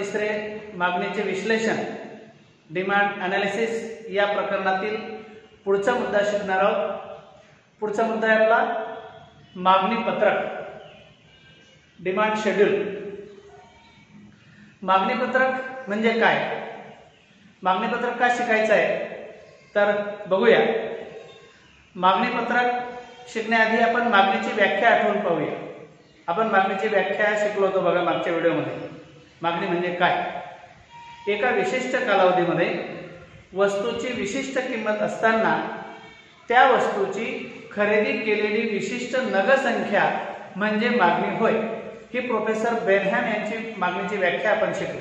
तिसरे मागणीचे विश्लेषण डिमांड अनालिसिस या प्रकरणातील पुढचा मुद्दा शिकणार आहोत. पुढचा मुद्दा आहे आपला मागणी पत्रक डिमांड शेड्यूल मागणी पत्रक म्हणजे काय? मागणी पत्रक का शिकायचं आहे? तर बघूया. मागणी पत्रक शिकण्याआधी आपण मागणीची व्याख्या आठवून पाहूया. आपण मागणीची व्याख्या शिकलो होतो बघा मागच्या व्हिडिओमध्ये. मागणी म्हणजे काय? एका विशिष्ट कालावधीमध्ये वस्तूची विशिष्ट किंमत असताना त्या वस्तूची खरेदी केलेली विशिष्ट नगसंख्या म्हणजे मागणी होय ही प्रोफेसर बेनहॅम यांची मागणीची व्याख्या आपण शिकलो.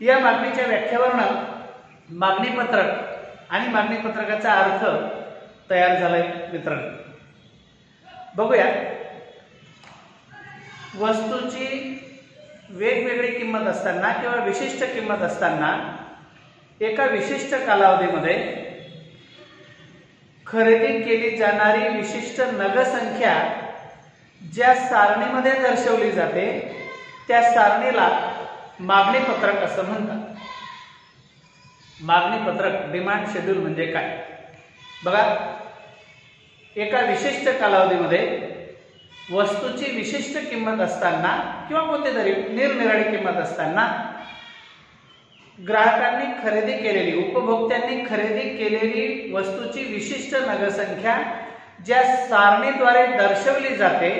या मागणीच्या व्याख्यावरनं मागणी पत्रक आणि मागणी पत्रकाचा अर्थ तयार झालाय मित्रांनो. बघूया. वस्तूची वेगवेगळी किंमत असताना किंवा विशिष्ट किंमत असताना एका विशिष्ट कालावधीमध्ये खरेदी केली जाणारी विशिष्ट नगसंख्या ज्या सारणीमध्ये दर्शवली जाते त्या सारणीला मागणी पत्रक असं म्हणतात. मागणी पत्रक डिमांड शेड्यूल म्हणजे काय? बघा एका विशिष्ट कालावधीमध्ये वस्तूची विशिष्ट किंमत असताना किंवा कोणती तरी निरनिराळी किंमत असताना ग्राहकांनी खरेदी केलेली उपभोक्त्यांनी खरेदी केलेली वस्तूची विशिष्ट नगसंख्या ज्या सारणीद्वारे दर्शवली जाते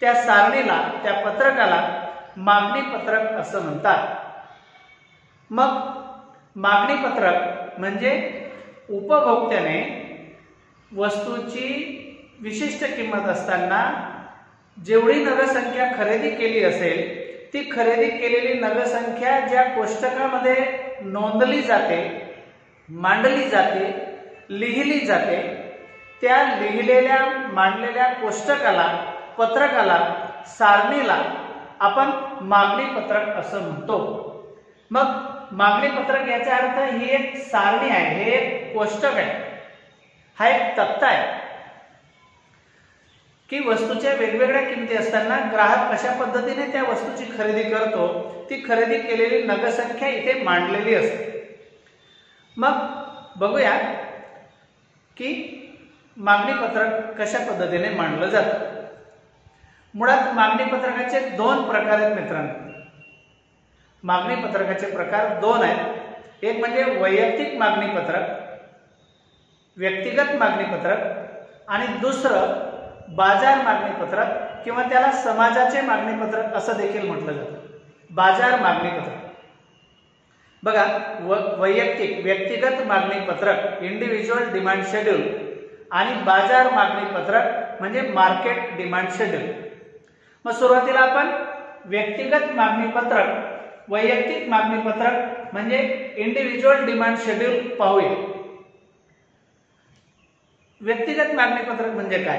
त्या सारणीला त्या पत्रकाला मागणी पत्रक असं म्हणतात. मग मागणी पत्रक म्हणजे उपभोक्त्याने वस्तूची विशिष्ट किंमत असताना जेवढी नगसंख्या खरेदी केली असेल ती खरेदी केलेली नगसंख्या ज्या कोष्टकामध्ये नोंदली जाते मांडली जाते लिहिली जाते त्या लिहिलेल्या मांडलेल्या कोष्टकाला पत्रकाला सारणीला आपण मागणी पत्रक असं म्हणतो. मग मागणी पत्रक याचा अर्थ ही एक सारणी आहे हे एक कोष्टक आहे. हा एक तक्ता आहे. की वस्तूच्या वेगवेगळ्या किमती असताना ग्राहक कशा पद्धतीने त्या वस्तूची खरेदी करतो ती खरेदी केलेली नगसंख्या इथे मांडलेली असते. मग बघूया की मागणी पत्रक कशा पद्धतीने मांडलं जातं. मुळात मागणी पत्रकाचे दोन प्रकार आहेत मित्रांनो. मागणी पत्रकाचे प्रकार दोन आहेत. एक म्हणजे वैयक्तिक मागणी पत्रक व्यक्तिगत मागणी पत्रक आणि दुसरं बाजार मागणी पत्रक किंवा त्याला समाजाचे मागणी पत्रक असं देखील म्हटलं जातं. बाजार मागणी पत्रक बघा व वैयक्तिक व्यक्तिगत मागणी पत्रक इंडिव्हिज्युअल डिमांड शेड्यूल आणि बाजार मागणी पत्रक म्हणजे मार्केट डिमांड शेड्यूल मग सुरुवातीला आपण व्यक्तिगत मागणी पत्रक वैयक्तिक मागणी पत्रक म्हणजे इंडिव्हिज्युअल डिमांड शेड्यूल पाहूया. व्यक्तिगत मागणी पत्रक म्हणजे काय?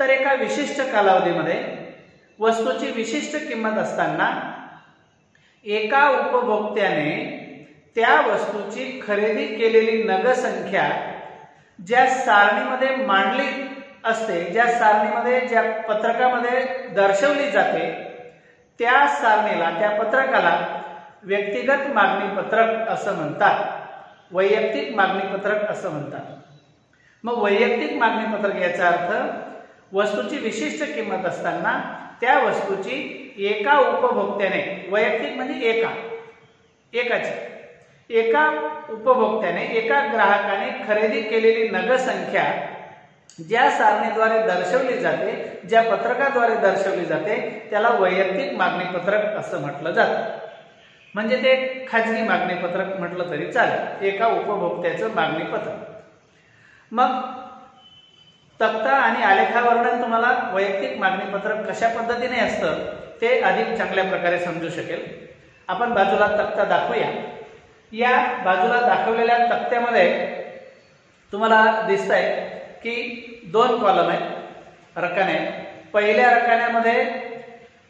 तर एका विशिष्ट कालावधीमध्ये वस्तूची विशिष्ट किंमत असताना एका उपभोक्त्याने त्या वस्तूची खरेदी केलेली नगसंख्या ज्या सारणीमध्ये मांडली असते ज्या सारणीमध्ये ज्या पत्रकामध्ये दर्शवली जाते त्या सारणीला त्या पत्रकाला व्यक्तिगत मागणी पत्रक असं म्हणतात. वैयक्तिक मागणी पत्रक असं म्हणतात. मग वैयक्तिक मागणी पत्रक याचा अर्थ वस्तूची विशिष्ट किंमत असताना त्या वस्तूची एका उपभोक्त्याने वैयक्तिक म्हणजे एका एकाची एका उपभोक्त्याने एका ग्राहकाने खरेदी केलेली नगसंख्या ज्या सारणीद्वारे दर्शवली जाते ज्या पत्रकाद्वारे दर्शवली जाते त्याला वैयक्तिक मागणी पत्रक असं म्हटलं जातं. म्हणजे ते खाजगी मागणी पत्रक म्हटलं तरी चालेल. एका उपभोक्त्याचं मागणी पत्रक मग तक्ता आणि आलेखावर्णन तुम्हाला वैयक्तिक मागणी पत्रक कशा पद्धतीने असतं ते अधिक चांगल्या प्रकारे समजू शकेल. आपण बाजूला तक्ता दाखवूया. या बाजूला दाखवलेल्या तक्त्यामध्ये तुम्हाला दिसत आहे की दोन कॉलम आहेत रकाने. पहिल्या रकान्यामध्ये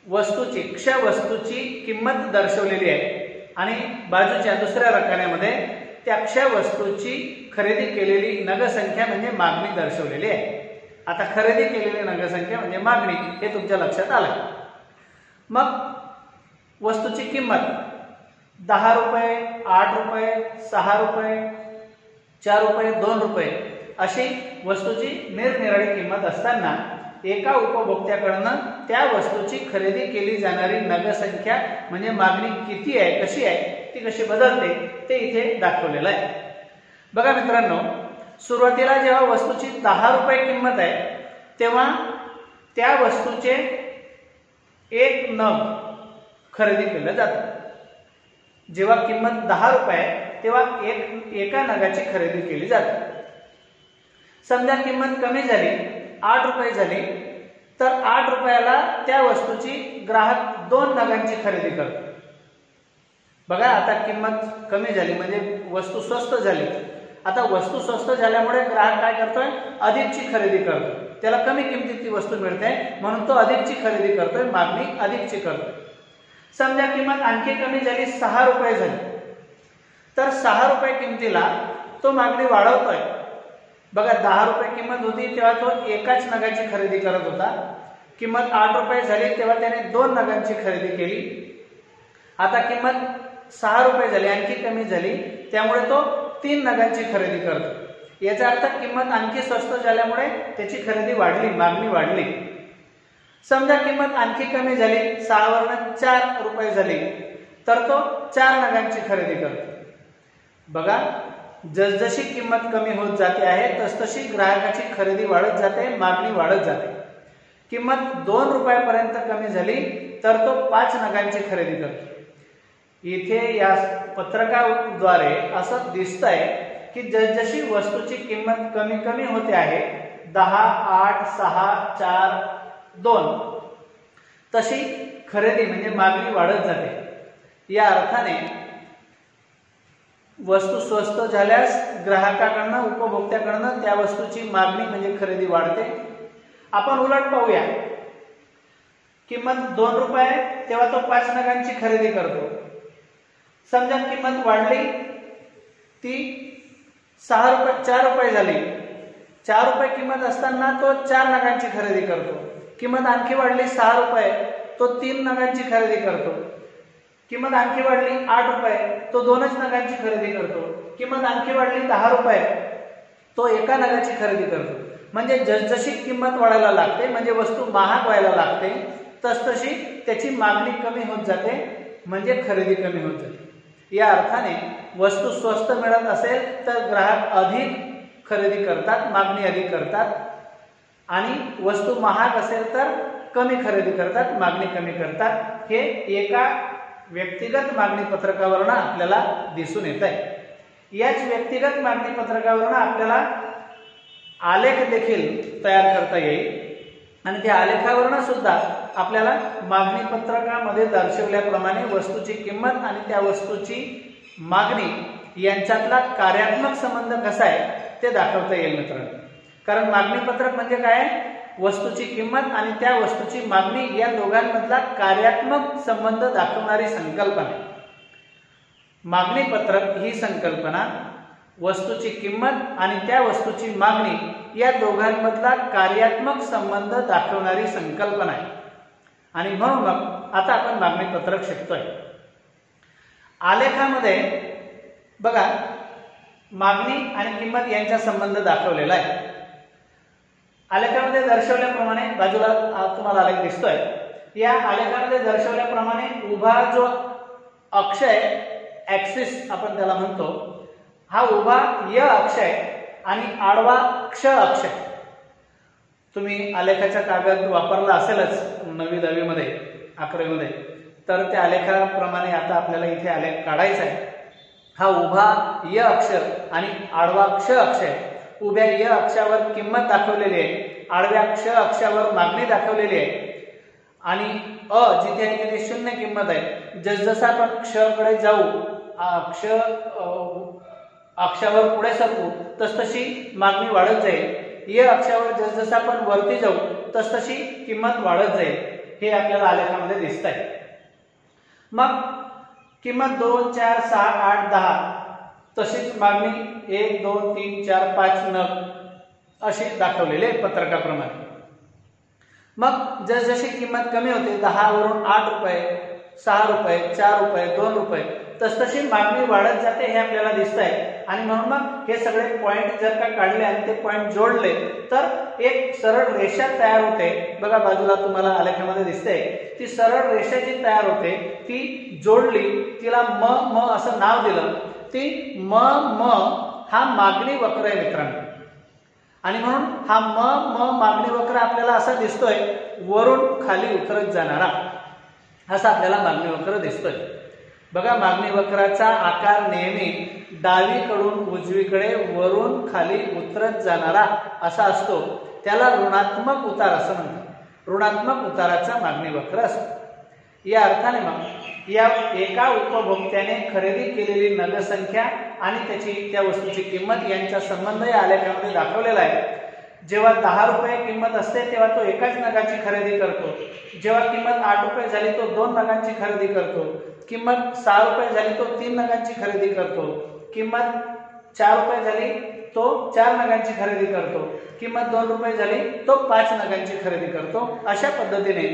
वस्तूची क्ष वस्तूची किंमत दर्शवलेली आहे आणि बाजूच्या दुसऱ्या रकान्यामध्ये त्या क्ष वस्तूची खरेदी केलेली नगसंख्या म्हणजे मागणी दर्शवलेली आहे. आता खरेदी केलेली नगरसंख्या म्हणजे मागणी हे तुमच्या लक्षात आलं. मग वस्तूची किंमत दहा रुपये आठ रुपये सहा रुपये चार रुपये दोन रुपये अशी वस्तूची निरनिराळी किंमत असताना एका उपभोक्त्याकडनं त्या वस्तूची खरेदी केली जाणारी नगरसंख्या म्हणजे मागणी किती आहे कशी आहे ती कशी बदलते ते इथे दाखवलेलं आहे. बघा मित्रांनो सुरुवातीला जेव्हा वस्तूची दहा रुपये किंमत आहे तेव्हा त्या वस्तूचे एक नग खरेदी केलं जातं. जेव्हा किंमत दहा रुपये तेव्हा एक एका नगाची खरेदी केली जाते. समजा किंमत कमी झाली आठ रुपये झाली तर आठ रुपयाला त्या वस्तूची ग्राहक दोन नगांची खरेदी करतो. बघा आता किंमत कमी झाली म्हणजे वस्तू स्वस्त झाली. आता वस्तू स्वस्त झाल्यामुळे ग्राहक काय करतोय? अधिकची खरेदी करतो त्याला कमी किमतीत ती वस्तू मिळते म्हणून तो अधिकची खरेदी करतोय मागणी अधिकची करतोय. समजा किंमत आणखी कमी झाली सहा रुपये झाली. तर सहा रुपये किमतीला तो मागणी वाढवतोय. बघा दहा रुपये किंमत होती तेव्हा तो एकाच नगाची खरेदी करत होता. किंमत आठ रुपये झाली तेव्हा त्याने दोन नगांची खरेदी केली. आता किंमत सहा रुपये झाली आणखी कमी झाली. त्यामुळे तो तीन नगांची खरेदी करतो. याचा अर्थ किंमत आणखी स्वस्त झाल्यामुळे त्याची खरेदी वाढली मागणी वाढली. समजा किंमत आणखी कमी झाली सहावरनं चार रुपये झाली तर तो चार नगांची खरेदी करतो. बघा जसजशी किंमत कमी होत जाते आहे तसतशी ग्राहकाची खरेदी वाढत जाते मागणी वाढत जाते. किंमत दोन रुपयापर्यंत कमी झाली तर तो पाच नगांची खरेदी करतो. इथे या पत्रकाद्वारे असं दिसतंय की जसजशी वस्तूची किंमत कमी कमी होते आहे दहा आठ सहा चार दोन तशी खरेदी म्हणजे मागणी वाढत जाते. या अर्थाने वस्तू स्वस्त झाल्यास ग्राहकाकडनं उपभोक्त्याकडनं त्या वस्तूची मागणी म्हणजे खरेदी वाढते. आपण उलट पाहूया. किंमत दोन रुपये तेव्हा तो पाच नगांची खरेदी करतो. समजा किंमत वाढली ती सहा रुपये चार रुपये झाली. चार रुपये किंमत असताना तो चार नगांची खरेदी करतो. किंमत आणखी वाढली सहा रुपये तो तीन नगांची खरेदी करतो. किंमत आणखी वाढली आठ रुपये तो दोनच नगांची खरेदी करतो. किंमत आणखी वाढली दहा रुपये तो एका नगाची खरेदी करतो. म्हणजे जसजशी किंमत वाढायला लागते म्हणजे वस्तू महाग व्हायला लागते तसतशी त्याची मागणी कमी होत जाते म्हणजे खरेदी कमी होत जाते. या अर्थाने वस्तू स्वस्त मिळत असेल तर ग्राहक अधिक खरेदी करतात मागणी अधिक करतात. आणि वस्तू महाग असेल तर कमी खरेदी करतात मागणी कमी करतात. हे एका व्यक्तिगत मागणी पत्रकावरनं आपल्याला दिसून येत आहे. याच व्यक्तिगत मागणी पत्रकावरनं आपल्याला आलेख देखील तयार करता येईल. आणि त्या आलेखावरनं सुद्धा आपल्याला मागणी पत्रकामध्ये दर्शवल्याप्रमाणे वस्तूची किंमत आणि त्या वस्तूची मागणी यांच्यातला कार्यात्मक संबंध कसा आहे ते दाखवता येईल मित्रांनो. कारण मागणी पत्रक म्हणजे काय? वस्तूची किंमत आणि त्या वस्तूची मागणी या दोघांमधला कार्यात्मक संबंध दाखवणारी संकल्पना. मागणी पत्रक ही संकल्पना वस्तूची किंमत आणि त्या वस्तूची मागणी या दोघांमधला कार्यात्मक संबंध दाखवणारी संकल्पना आहे. आणि म्हणून मग आता आपण मागणी पत्रक शिकतोय. आलेखामध्ये बघा मागणी आणि किंमत यांचा संबंध दाखवलेला आहे. आलेखामध्ये दर्शवल्याप्रमाणे बाजूला तुम्हाला आलेख दिसतोय. या आलेखामध्ये दर्शवल्याप्रमाणे उभा जो अक्षय ऍक्सिस आपण त्याला म्हणतो हा उभा य अक्ष आहे आणि आडवा क्ष अक्ष आहे तुम्ही आलेखाच्या कागद वापरला असेलच नवी दहावीमध्ये अकरावीमध्ये. तर त्या आलेखाप्रमाणे आता आपल्याला इथे आलेख काढायचा आहे. हा उभा य अक्षर आणि आडवा क्ष अक्ष आहे उभ्या य अक्षावर किंमत दाखवलेली आहे. आडव्या क्ष अक्षावर मागणी दाखवलेली आहे. आणि अ जिथे आहे तिथे शून्य किंमत आहे. जसजसं आपण क्षकडे जाऊ अक्ष अक्षावर पुढे सरकू तसतशी मागणी वाढत जाईल. या अक्षावर जसजसं आपण वरती जाऊ तसतशी किंमत वाढत जाईल. हे आपल्याला आलेखामध्ये दिसत आहे मग किंमत दोन चार सहा आठ दहा तशीच मागणी एक दोन तीन चार पाच नग असे दाखवलेले आहे पत्रकाप्रमाणे. मग जसजशी किंमत कमी होते दहावरून आठ रुपये सहा रुपये चार रुपये दोन रुपये तसतशी मागणी वाढत जाते हे आपल्याला दिसत आहे आणि म्हणून मग हे सगळे पॉइंट जर का काढले आणि ते पॉइंट जोडले तर एक सरळ रेषा तयार होते. बघा बाजूला तुम्हाला आलेखामध्ये दिसते. ती सरळ रेषा जी तयार होते ती जोडली तिला म म असं नाव दिलं. ती म म हा मागणी वक्र आहे मित्रांनो. आणि म्हणून हा म म मागणी वक्र आपल्याला असा दिसतोय वरून खाली उतरत जाणारा. असा आपल्याला मागणी वक्र दिसतोय. बघा मागणी वक्राचा आकार नेहमी डावीकडून उजवीकडे वरून खाली उतरत जाणारा असा असतो. त्याला ऋणात्मक उतार असं म्हणतात. ऋणात्मक उताराचा मागणी वक्र असतो. या अर्थाने मग या एका उपभोक्त्याने खरेदी केलेली नगसंख्या आणि त्याची त्या वस्तूची किंमत यांचा संबंध या आलेखामध्ये दाखवलेला आहे. जेव्हा दहा रुपये किंमत असते तेव्हा तो एकाच नगाची खरेदी करतो. जेव्हा किंमत आठ रुपये झाली तो दोन नगांची खरेदी करतो. किंमत सहा रुपये झाली तो तीन नगांची खरेदी करतो. किंमत चार रुपये झाली तो चार नगांची खरेदी करतो. किंमत दोन रुपये झाली तो पाच नगांची खरेदी करतो. अशा पद्धतीने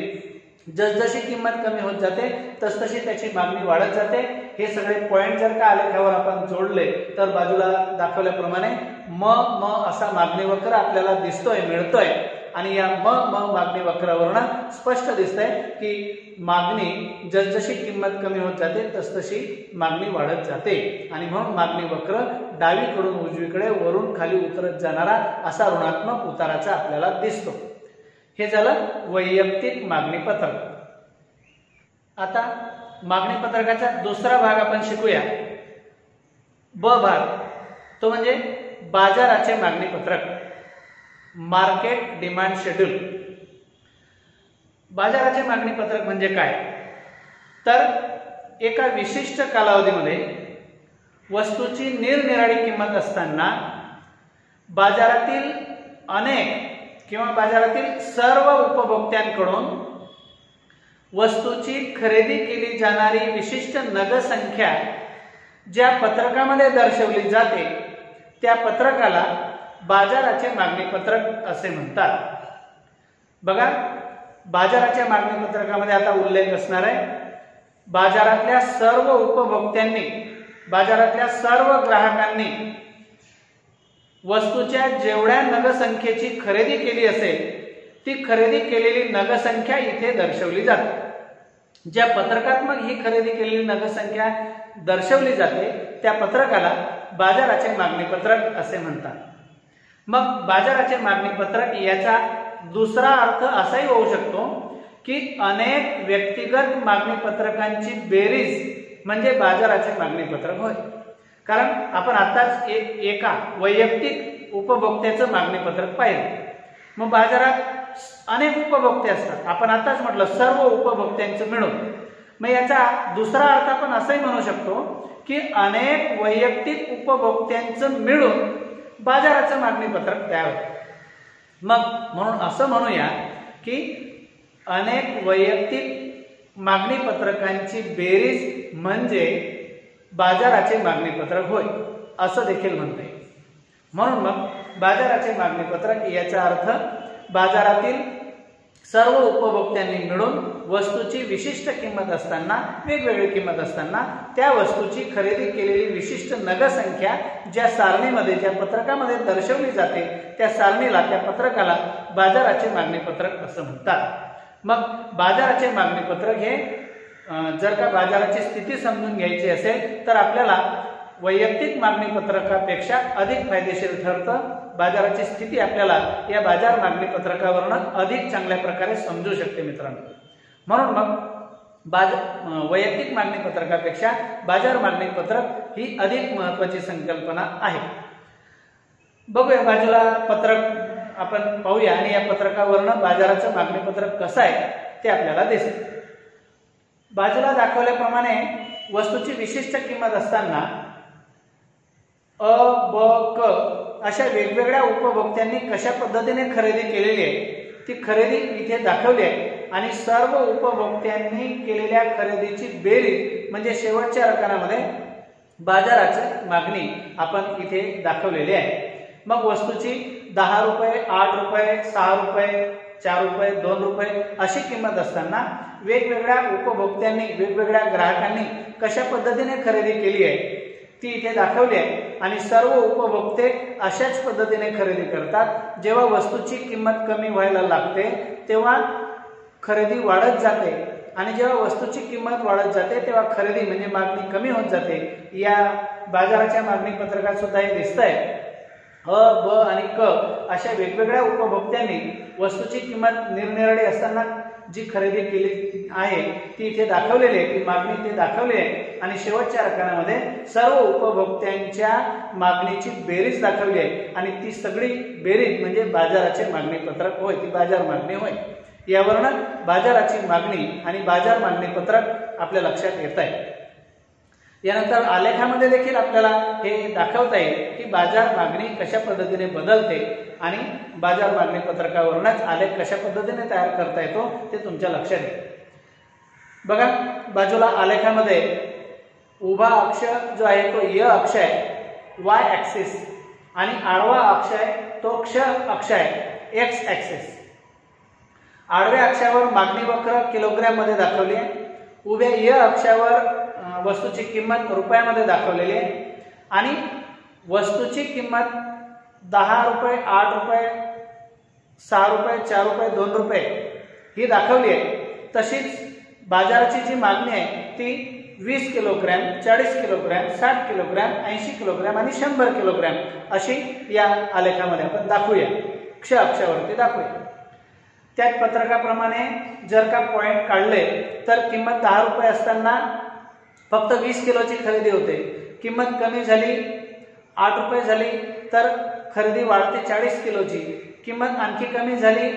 जसजशी किंमत कमी होत जाते तसतशी त्याची मागणी वाढत जाते. हे सगळे पॉइंट जर का आलेखावर आपण जोडले तर बाजूला दाखवल्याप्रमाणे म म असा मागणी वक्र आपल्याला दिसतोय मिळतोय. आणि या म म मागणी वक्रावरून स्पष्ट दिसतंय की मागणी जसजशी किंमत कमी होत जाते तसतशी मागणी वाढत जाते. आणि म्हणून मागणी वक्र डावीकडून उजवीकडे वरून खाली उतरत जाणारा असा ऋणात्मक उताराचा आपल्याला दिसतो. हे झालं वैयक्तिक मागणी पत्रक. आता मागणी पत्रकाचा दुसरा भाग आपण शिकूया. ब भाग. तो म्हणजे बाजाराचे मागणी पत्रक. Market demand schedule. बाजाराचे मागणी पत्रक म्हणजे काय? तर एका विशिष्ट कालावधीमध्ये वस्तूची निरनिराळी किंमत असताना बाजारातील अनेक किंवा बाजारातील सर्व उपभोक्त्यांकडून वस्तूची खरेदी केली जाणारी विशिष्ट नगसंख्या ज्या पत्रकामध्ये दर्शवली जाते त्या पत्रकाला बाजाराचे मागणी पत्रक असे म्हणतात. बघा बाजाराच्या मागणी पत्रकामध्ये आता उल्लेख असणार आहे. बाजारातल्या सर्व उपभोक्त्यांनी बाजारातल्या सर्व ग्राहकांनी वस्तूच्या जेवढ्या नगसंख्येची खरेदी केली असेल ती खरेदी केलेली नगसंख्या इथे दर्शवली जाते. ज्या पत्रकात्मक ही खरेदी केलेली नगसंख्या दर्शवली जाते त्या पत्रकाला बाजाराचे मागणी पत्रक असे म्हणतात. मग बाजाराचे मागणी पत्रक याचा दुसरा अर्थ असाही होऊ शकतो की अनेक व्यक्तिगत मागणी पत्रकांची बेरीज म्हणजे बाजाराचे मागणी पत्रक होय. कारण आपण आताच एक एका वैयक्तिक उपभोक्त्याचं मागणी पत्रक पाहिलं. मग बाजारात अनेक उपभोक्ते असतात. आपण आताच म्हटलं सर्व उपभोक्त्यांचं मिळून. मग याचा दुसरा अर्थ आपण असंही म्हणू शकतो की अनेक वैयक्तिक उपभोक्त्यांचं मिळून बाजाराचं मागणी पत्रक तयार होतं. मग म्हणून असं म्हणूया की अनेक वैयक्तिक मागणी पत्रकांची बेरीज म्हणजे बाजाराचे मागणी पत्रक होय असं देखील म्हणते म्हणून मग बाजाराचे मागणी पत्रक याचा अर्थ बाजारातील सर्व उपभोक्त्यांनी मिळून वस्तूची विशिष्ट किंमत असताना वेगवेगळी किंमत असताना त्या वस्तूची खरेदी केलेली विशिष्ट नगसंख्या ज्या सारणीमध्ये ज्या पत्रकामध्ये दर्शवली जाते त्या सारणीला त्या पत्रकाला बाजाराचे मागणी पत्रक असं म्हणतात. मग बाजाराचे मागणी पत्रक हे जर का बाजाराची स्थिती समजून घ्यायची असेल तर आपल्याला वैयक्तिक मागणी पत्रकापेक्षा अधिक फायदेशीर ठरतं. बाजाराची स्थिती आपल्याला या बाजार मागणी पत्रकावरनं अधिक चांगल्या प्रकारे समजू शकते मित्रांनो. म्हणून मग बाज वैयक्तिक मागणी पत्रकापेक्षा बाजार मागणी पत्रक ही अधिक महत्वाची संकल्पना आहे. बघूया बाजूला पत्रक आपण पाहूया आणि या पत्रकावरनं बाजाराचं मागणी पत्रक कसं आहे ते आपल्याला दिसेल. बाजूला दाखवल्याप्रमाणे वस्तूची विशिष्ट किंमत असताना अ ब क अशा वेगवेगळ्या उपभोक्त्यांनी कशा पद्धतीने खरेदी केलेली आहे ती खरेदी इथे दाखवली आहे. आणि सर्व उपभोक्त्यांनी केलेल्या खरेदीची बेरीज म्हणजे शेवटच्या रकानामध्ये बाजाराची मागणी आपण इथे दाखवलेली आहे. मग वस्तूची दहा रुपये आठ रुपये सहा रुपये चार रुपये दोन रुपये अशी किंमत असताना वेगवेगळ्या उपभोक्त्यांनी वेगवेगळ्या ग्राहकांनी कशा पद्धतीने खरेदी केली आहे ती इथे दाखवली आहे. आणि सर्व उपभोक्ते अशाच पद्धतीने खरेदी करतात. जेव्हा वस्तूची किंमत कमी व्हायला लागते तेव्हा खरेदी वाढत जाते. आणि जेव्हा वस्तूची किंमत वाढत जाते तेव्हा खरेदी म्हणजे मागणी कमी होत जाते. या बाजाराच्या मागणी पत्रकात सुद्धा हे दिसत आहे अ ब आणि क अशा वेगवेगळ्या उपभोक्त्यांनी वस्तूची किंमत निरनिराळी असताना जी खरेदी केली आहे ती इथे दाखवलेली आहे ती मागणी इथे दाखवली आहे. आणि शेवटच्या रकान्यामध्ये सर्व उपभोक्त्यांच्या मागणीची बेरीज दाखवली आहे. आणि ती सगळी बेरीज म्हणजे बाजाराचे मागणी पत्रक होय ती बाजार मागणी होय. यावरून बाजाराची मागणी आणि बाजार मागणी पत्रक आपल्या लक्षात येत आहे. यानंतर आलेखामध्ये देखील आपल्याला हे दाखवता येईल की बाजार मागणी कशा पद्धतीने बदलते आणि बाजार मागणी पत्रकावरूनच आलेख कशा पद्धतीने तयार करता येतो ते तुमच्या लक्षात येईल. बघा बाजूला आलेखामध्ये उभा अक्ष जो आहे तो य अक्ष आहे वाय ऍक्सिस आणि आडवा अक्ष आहे तो क्ष अक्ष आहे एक्स ऍक्सिस आडव्या अक्षावर मागणी वक्र किलोग्रॅममध्ये दाखवली आहे. उभ्या य अक्षावर वस्तूची किंमत रुपयामध्ये दाखवलेली आहे. आणि वस्तूची किंमत दहा रुपये आठ रुपये सहा रुपये चार रुपये दोन रुपये ही दाखवली आहे. तशीच बाजाराची जी मागणी आहे ती वीस किलोग्रॅम चाळीस किलोग्रॅम साठ किलोग्रॅम ऐंशी किलोग्रॅम आणि शंभर किलोग्रॅम अशी या आलेखामध्ये आपण दाखवूया. क्ष अक्षावरती दाखवूया. त्या पत्रकाप्रमाणे जर का पॉइंट काढले तर किंमत दहा रुपये असताना फक्त वीस किलोची खरेदी होते. किंमत कमी झाली आठ रुपये झाली तर खरेदी वाढते चाळीस किलोची किंमत आणखी कमी झाली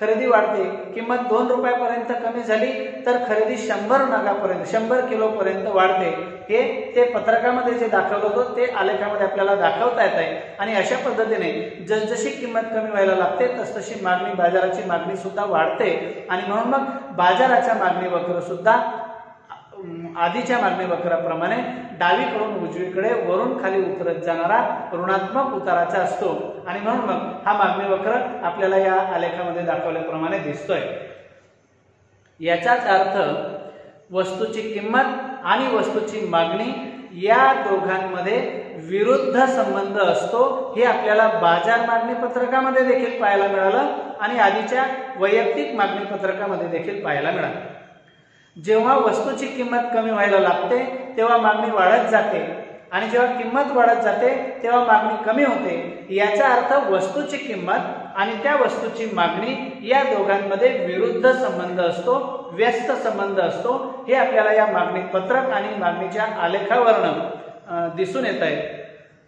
खरेदी वाढते किंमत दोन रुपयापर्यंत कमी झाली तर खरेदी शंभर नगापर्यंत शंभर किलोपर्यंत वाढते. हे ते पत्रकामध्ये जे दाखवलं होतं ते आलेखामध्ये आपल्याला दाखवता येत आहे. आणि अशा पद्धतीने जसजशी किंमत कमी व्हायला लागते तसतशी मागणी बाजाराची मागणी सुद्धा वाढते. आणि म्हणून मग बाजाराच्या मागणी वक्र सुद्धा आधीच्या मागणी वक्राप्रमाणे डावीकडून उजवीकडे वरून खाली उतरत जाणारा ऋणात्मक उताराचा असतो. आणि म्हणून मग हा मागणी वक्र आपल्याला या आलेखामध्ये दाखवल्याप्रमाणे दिसतोय. याचाच अर्थ वस्तूची किंमत आणि वस्तूची मागणी या दोघांमध्ये विरुद्ध संबंध असतो. हे आपल्याला बाजार मागणी पत्रकामध्ये देखील पाहायला मिळालं आणि आधीच्या वैयक्तिक मागणी पत्रकामध्ये देखील पाहायला मिळालं. जेव्हा वस्तूची किंमत कमी व्हायला लागते तेव्हा मागणी वाढत जाते. आणि जेव्हा किंमत वाढत जाते तेव्हा मागणी कमी होते. याचा अर्थ वस्तूची किंमत आणि त्या वस्तूची मागणी या दोघांमध्ये विरुद्ध संबंध असतो व्यस्त संबंध असतो. हे आपल्याला या मागणी पत्रक आणि मागणीच्या आलेखावरनं दिसून येत आहे.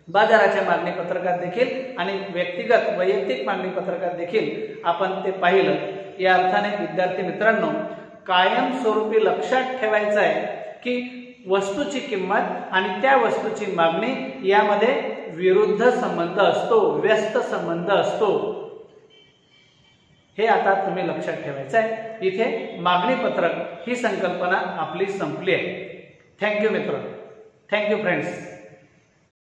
बाजाराच्या मागणी पत्रकात देखील आणि व्यक्तिगत वैयक्तिक मागणी पत्रकात देखील आपण ते पाहिलं. या अर्थाने विद्यार्थी मित्रांनो कायमस्वरूपी लक्षात ठेवायचं आहे की वस्तूची किंमत आणि त्या वस्तूची मागणी यामध्ये विरुद्ध संबंध असतो व्यस्त संबंध असतो. हे आता तुम्ही लक्षात ठेवायचं आहे. इथे मागणी पत्रक ही संकल्पना आपली संपली आहे. थँक्यू मित्र. Thank you friends